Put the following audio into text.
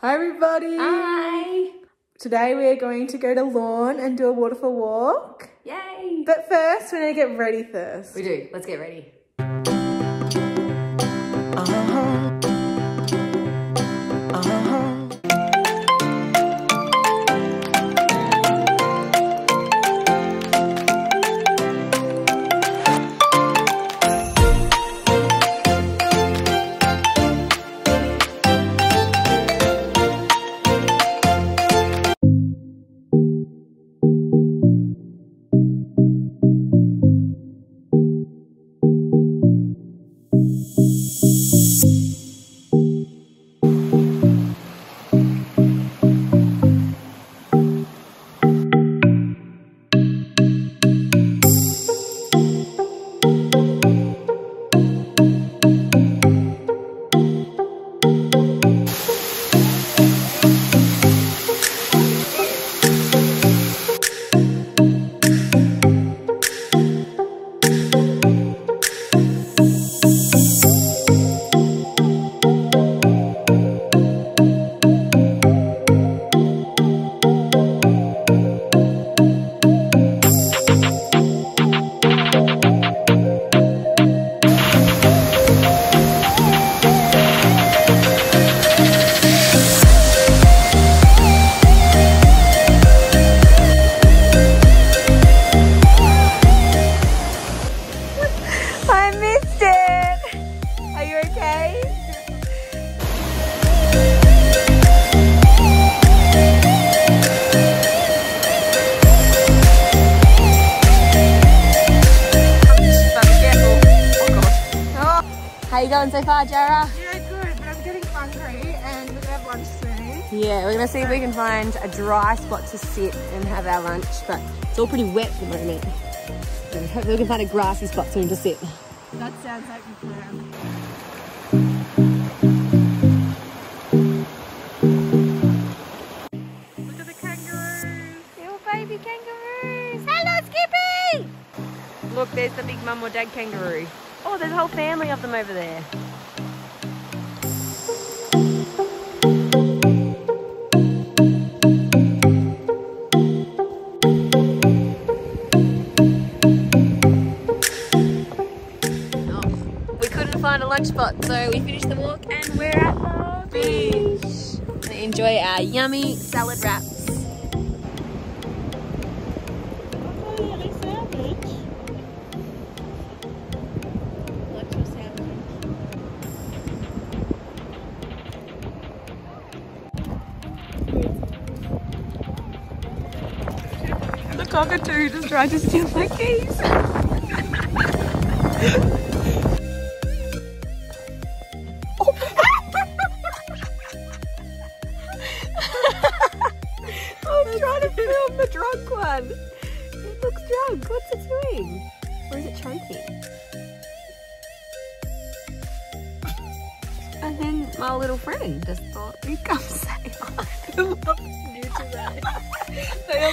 Hi everybody! Hi! Today we are going to go to Lorne and do a waterfall walk. Yay! But first, we need to get ready first. We do. Let's get ready. You going so far, Jarrah? Yeah, good, but I'm getting hungry and we're gonna have lunch soon. Yeah, we're gonna see if we can find a dry spot to sit and have our lunch, but it's all pretty wet at the moment. So hopefully we can find a grassy spot soon to sit. That sounds like a plan. Look at the kangaroos! Little baby kangaroos! Hello, Skippy! Look, there's the big mum or dad kangaroo. Oh, there's a whole family of them over there. Oh, we couldn't find a lunch spot, so we finished the walk and we're at the beach. Enjoy our yummy salad wraps. Cockatoo just tried to steal my keys. oh. I'm trying to film the drunk one. It looks drunk. What's it doing? Or is it choking? And then my little friend just thought we'd come say hi. They are